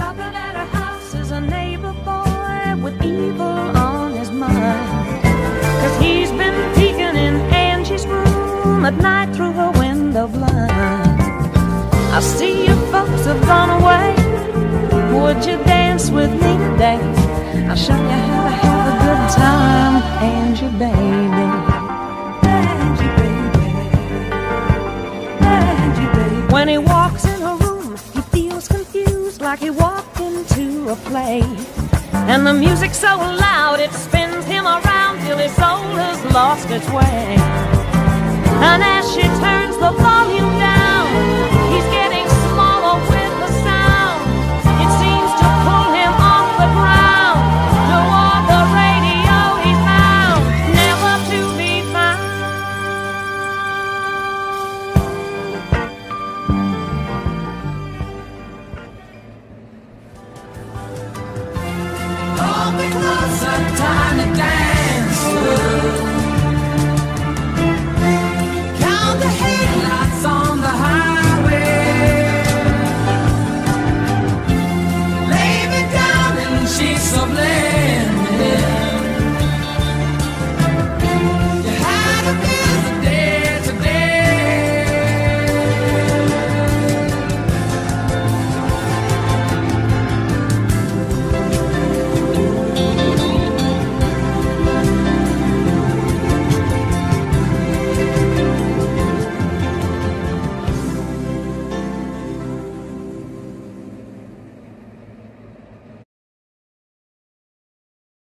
At her house is a neighbor boy with evil on his mind. Cause he's been peeking in Angie's room at night through her window. I see you folks have gone away. Would you dance with me today? I'll show you how to have a good time, Angie, baby. Angie, baby. Angie, baby. When he walks in like he walked into a play. And the music's so loud it spins him around till his soul has lost its way. And as she turns the volume